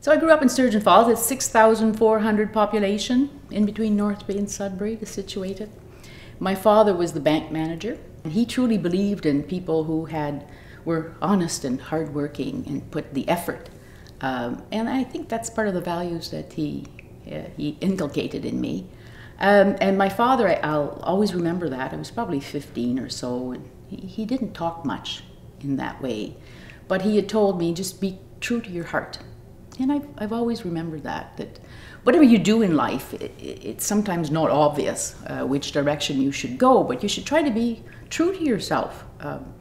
So I grew up in Sturgeon Falls. It's 6,400 population in between North Bay and Sudbury is situated. My father was the bank manager. And he truly believed in people who had were honest and hardworking and put the effort. Um, and I think that's part of the values that he uh, he inculcated in me. Um, and my father, I, will always remember that. I was probably 15 or so, and he, he didn't talk much in that way. But he had told me just be true to your heart and I've, I've always remembered that, that whatever you do in life, it, it's sometimes not obvious uh, which direction you should go, but you should try to be true to yourself. Um,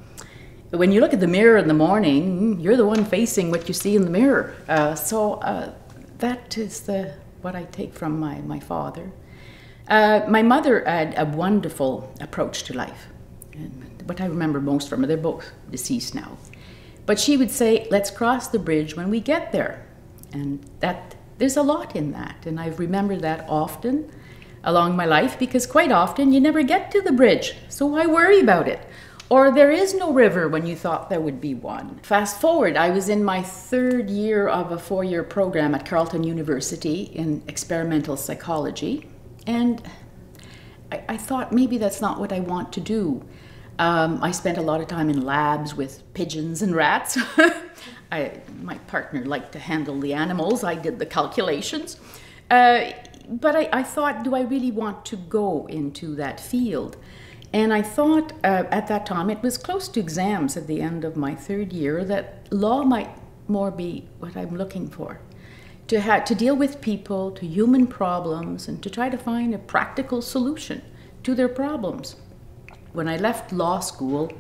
when you look at the mirror in the morning, you're the one facing what you see in the mirror. Uh, so uh, that is the, what I take from my, my father. Uh, my mother had a wonderful approach to life. And what I remember most from her, they're both deceased now. But she would say, let's cross the bridge when we get there. And that there's a lot in that. And I've remembered that often along my life because quite often you never get to the bridge. So why worry about it? Or there is no river when you thought there would be one. Fast forward, I was in my third year of a four year program at Carleton University in experimental psychology. And I, I thought maybe that's not what I want to do. Um, I spent a lot of time in labs with pigeons and rats. I, my partner liked to handle the animals. I did the calculations. Uh, but I, I, thought, do I really want to go into that field? And I thought uh, at that time, it was close to exams at the end of my third year, that law might more be what I'm looking for. To, ha- to deal with people, to human problems, and to try to find a practical solution to their problems. When I left law school,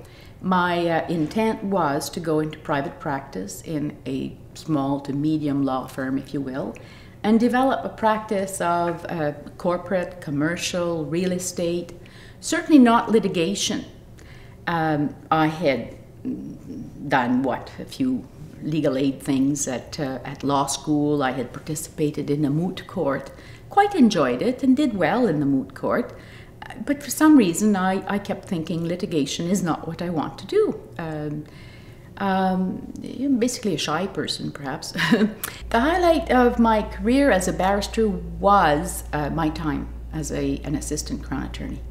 my uh, intent was to go into private practice in a small to medium law firm, if you will, and develop a practice of uh, corporate, commercial, real estate, certainly not litigation. Um, I had done what? A few legal aid things at, uh, at law school. I had participated in a moot court, quite enjoyed it, and did well in the moot court but for some reason, I, I kept thinking litigation is not what I want to do. Um, um, basically a shy person, perhaps. the highlight of my career as a barrister was uh, my time as a, an assistant crown attorney.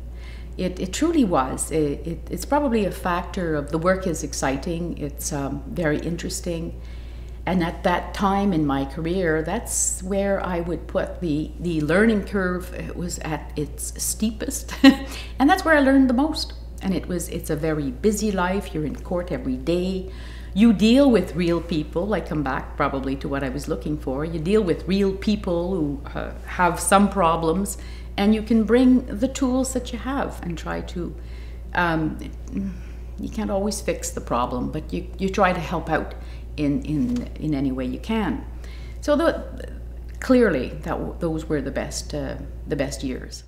It, it truly was. It, it, it's probably a factor of the work is exciting, it's um, very interesting, and at that time in my career, that's where I would put the, the learning curve. It was at its steepest, and that's where I learned the most. And it was it's a very busy life. You're in court every day. You deal with real people. I come back probably to what I was looking for. You deal with real people who uh, have some problems, and you can bring the tools that you have and try to. Um, you can't always fix the problem, but you, you try to help out in, in, in any way you can. So the, clearly, that those were the best, uh, the best years.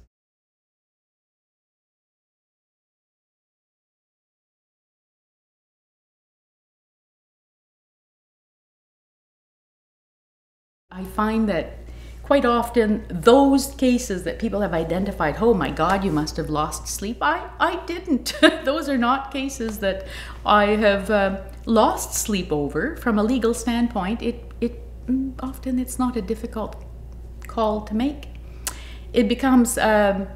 I find that quite often those cases that people have identified, oh my God, you must have lost sleep. I, I didn't. those are not cases that I have uh, lost sleep over from a legal standpoint. It, it mm, often it's not a difficult call to make. It becomes, um,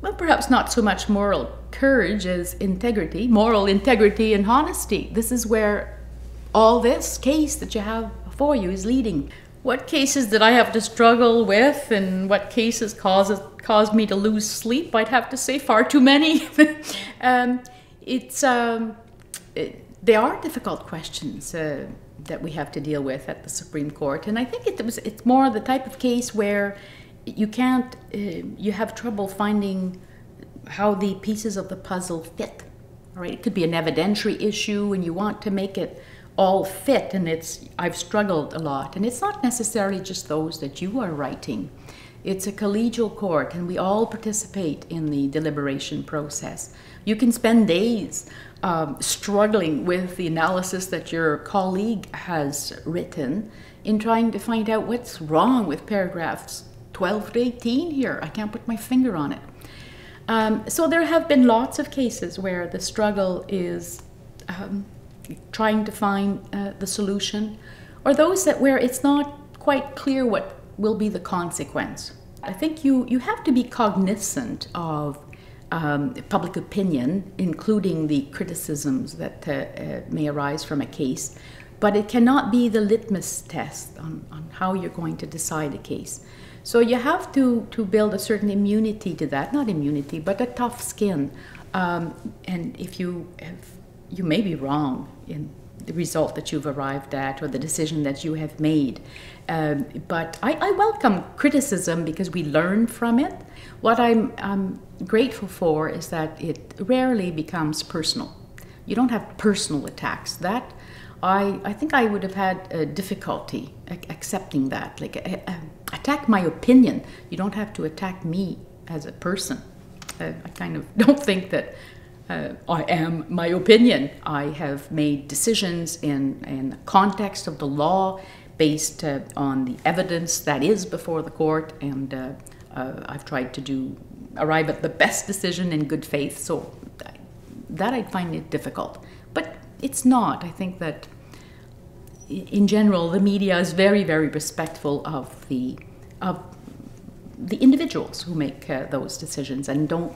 well, perhaps not so much moral courage as integrity, moral integrity and honesty. This is where all this case that you have before you is leading what cases did I have to struggle with and what cases causes caused me to lose sleep? I'd have to say far too many. um, it's um, it, they are difficult questions uh, that we have to deal with at the Supreme Court, and I think it was it's more the type of case where you can't uh, you have trouble finding how the pieces of the puzzle fit. All right, it could be an evidentiary issue, and you want to make it all fit and it's I've struggled a lot. And it's not necessarily just those that you are writing. It's a collegial court and we all participate in the deliberation process. You can spend days um, struggling with the analysis that your colleague has written in trying to find out what's wrong with paragraphs 12 to 18 here. I can't put my finger on it. Um, so there have been lots of cases where the struggle is um, trying to find uh, the solution, or those that where it's not quite clear what will be the consequence. I think you, you have to be cognizant of um, public opinion, including the criticisms that uh, uh, may arise from a case, but it cannot be the litmus test on, on how you're going to decide a case. So you have to, to build a certain immunity to that, not immunity, but a tough skin. Um, and if you have, you may be wrong in the result that you've arrived at or the decision that you have made. Um, but I, I, welcome criticism because we learn from it. What I'm, I'm grateful for is that it rarely becomes personal. You don't have personal attacks. That I, I think I would have had difficulty accepting that. Like, attack my opinion. You don't have to attack me as a person. Uh, I kind of don't think that uh, I am my opinion. I have made decisions in, in the context of the law based uh, on the evidence that is before the court, and uh, uh I've tried to do arrive at the best decision in good faith. So that I find it difficult, but it's not. I think that in general, the media is very, very respectful of the of the individuals who make uh, those decisions and don't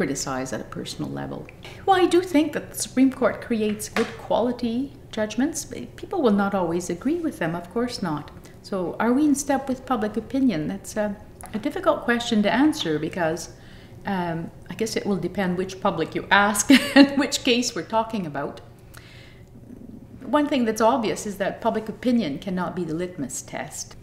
criticize at a personal level. Well, I do think that the Supreme Court creates good quality judgments. People will not always agree with them, of course not. So, are we in step with public opinion? That's a, a difficult question to answer because um, I guess it will depend which public you ask and which case we're talking about. One thing that's obvious is that public opinion cannot be the litmus test.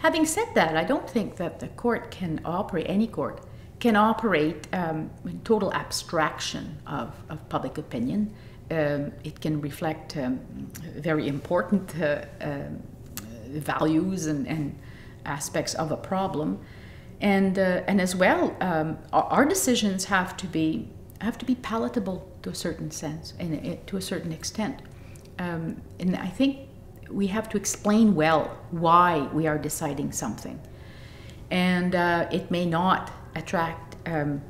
Having said that, I don't think that the court can operate, any court, can operate um, in total abstraction of, of public opinion. Um, it can reflect um, very important uh, uh, values and, and, aspects of a problem, and uh, and as well, um, our, decisions have to be have to be palatable to a certain sense and uh, to a certain extent. Um, and I think we have to explain well why we are deciding something, and uh, it may not attract um,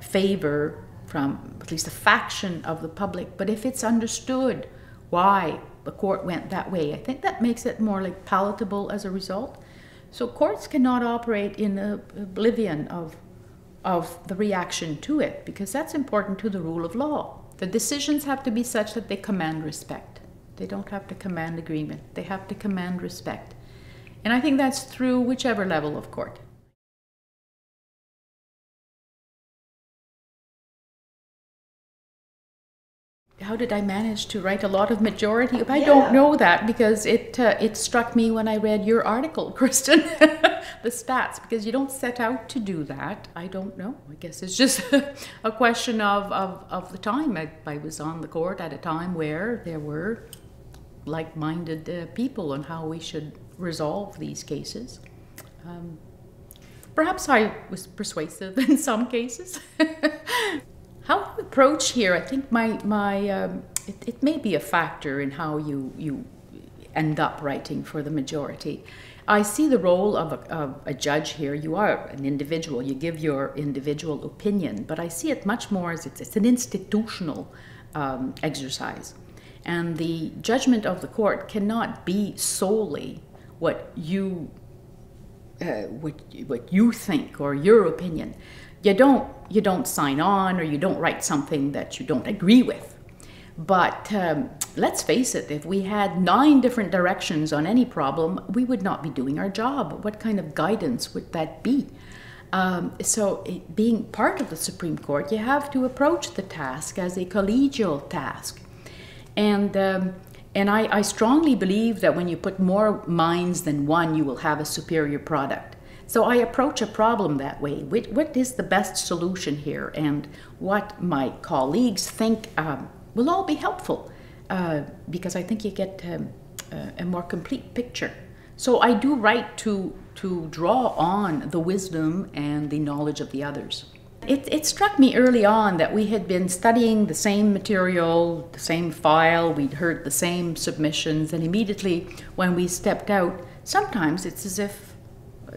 favor from at least a faction of the public. But if it's understood why the court went that way, I think that makes it more like palatable as a result. So courts cannot operate in oblivion of of the reaction to it because that's important to the rule of law. The decisions have to be such that they command respect. They don't have to command agreement. They have to command respect. And I think that's through whichever level of court. How did I manage to write a lot of majority? I yeah. don't know that because it uh, it struck me when I read your article, Cristin, the stats, because you don't set out to do that. I don't know. I guess it's just a question of, of, of the time. I, I, was on the court at a time where there were like-minded uh, people on how we should resolve these cases. Um, perhaps I was persuasive in some cases. How you approach here, I think my, my um, it, it may be a factor in how you, you end up writing for the majority. I see the role of a, of a, judge here. You are an individual, you give your individual opinion, but I see it much more as it's, it's an institutional um, exercise. And the judgment of the court cannot be solely what you, uh, what, what you think or your opinion you don't you don't sign on or you don't write something that you don't agree with. But um, let's face it, if we had nine different directions on any problem, we would not be doing our job. What kind of guidance would that be? Um, so, it, being part of the Supreme Court, you have to approach the task as a collegial task. And, um, and I, I strongly believe that when you put more minds than one, you will have a superior product. So I approach a problem that way. What is the best solution here? And what my colleagues think um, will all be helpful uh, because I think you get um, a more complete picture. So I do write to, to draw on the wisdom and the knowledge of the others. It, it, struck me early on that we had been studying the same material, the same file, we'd heard the same submissions, and immediately when we stepped out, sometimes it's as if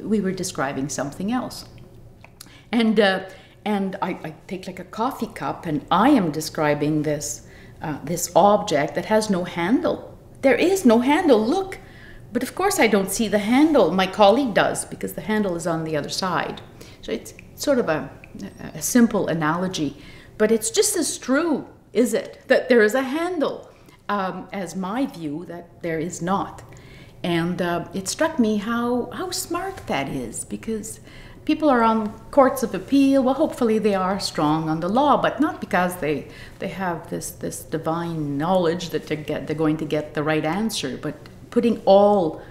we were describing something else. And, uh, and I, I, take like a coffee cup and I am describing this, uh, this object that has no handle. There is no handle. Look, But of course, I don't see the handle. My colleague does because the handle is on the other side. So it's sort of a, a simple analogy, but it's just as true, is it, that there is a handle, um, as my view that there is not. And uh, it struck me how, how smart that is because people are on courts of appeal. Well, hopefully they are strong on the law, but not because they they have this this divine knowledge that they're, get, they're going to get the right answer, but putting all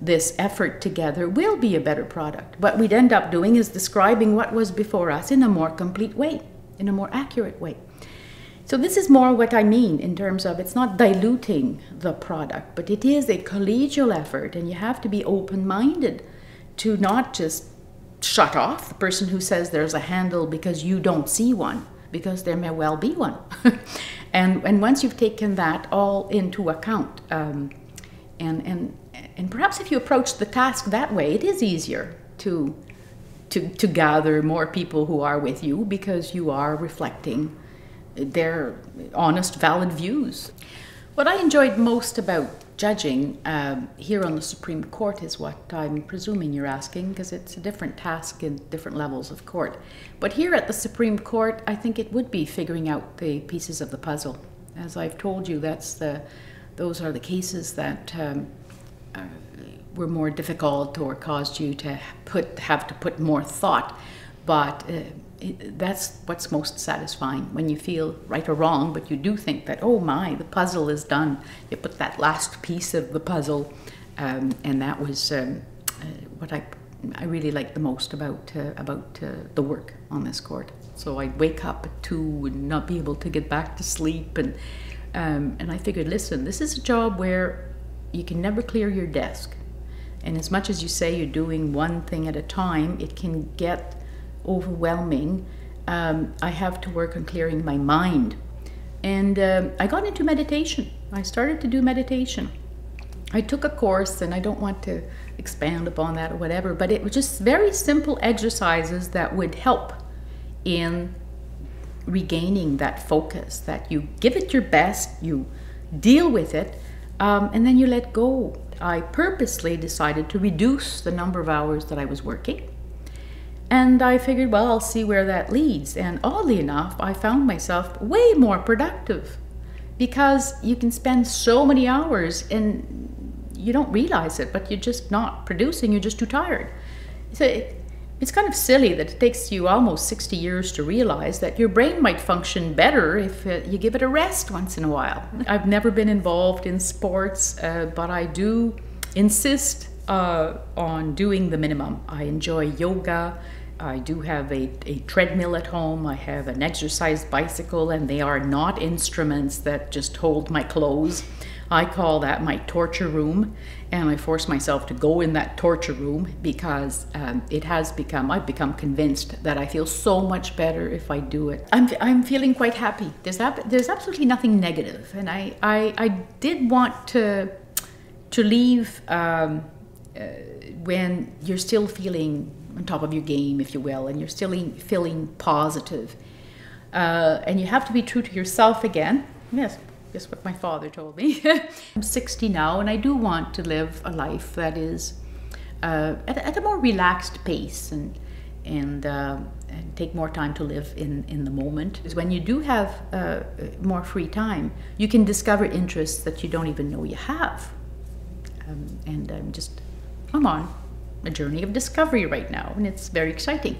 this effort together will be a better product. What we'd end up doing is describing what was before us in a more complete way, in a more accurate way. So this is more what I mean in terms of it's not diluting the product, but it is a collegial effort, and you have to be open-minded to not just shut off the person who says there's a handle because you don't see one, because there may well be one. and, and once you've taken that all into account, um, and, and, and perhaps if you approach the task that way, it is easier to, to, to gather more people who are with you because you are reflecting their honest, valid views. What I enjoyed most about judging um, here on the Supreme Court is what I'm presuming you're asking, because it's a different task in different levels of court. But here at the Supreme Court, I think it would be figuring out the pieces of the puzzle. As I've told you, that's the, those are the cases that um, uh, were more difficult or caused you to put have to put more thought. But uh, that's what's most satisfying when you feel right or wrong, but you do think that, oh my, the puzzle is done. You put that last piece of the puzzle, um, and that was um, uh, what I, I really liked the most about, uh, about uh, the work on this court. So I'd wake up at two and not be able to get back to sleep, and, um, and I figured, listen, this is a job where you can never clear your desk. And as much as you say you're doing one thing at a time, it can get overwhelming, um, I have to work on clearing my mind. And um, I got into meditation. I started to do meditation. I took a course, and I don't want to expand upon that or whatever, but it was just very simple exercises that would help in regaining that focus, that you give it your best, you deal with it, um, and then you let go. I purposely decided to reduce the number of hours that I was working and I figured, well, I'll see where that leads. And oddly enough, I found myself way more productive because you can spend so many hours and you don't realize it, but you're just not producing, you're just too tired. So it, it's kind of silly that it takes you almost 60 years to realize that your brain might function better if uh, you give it a rest once in a while. I've never been involved in sports, uh, but I do insist uh, on doing the minimum. I enjoy yoga. I do have a, a treadmill at home. I have an exercise bicycle, and they are not instruments that just hold my clothes. I call that my torture room, and I force myself to go in that torture room because um, it has become, I've become convinced that I feel so much better if I do it. I'm, I'm feeling quite happy. There's, there's absolutely nothing negative, and I, I, I did want to, to leave um, uh, when you're still feeling on top of your game, if you will, and you're still feeling positive. Uh, and you have to be true to yourself again. Yes, just what my father told me. I'm 60 now, and I do want to live a life that is uh, at, at, a more relaxed pace and and, uh, and, take more time to live in, in the moment. Because when you do have uh, more free time, you can discover interests that you don't even know you have. Um, and I'm just, I'm on a journey of discovery right now, and it's very exciting.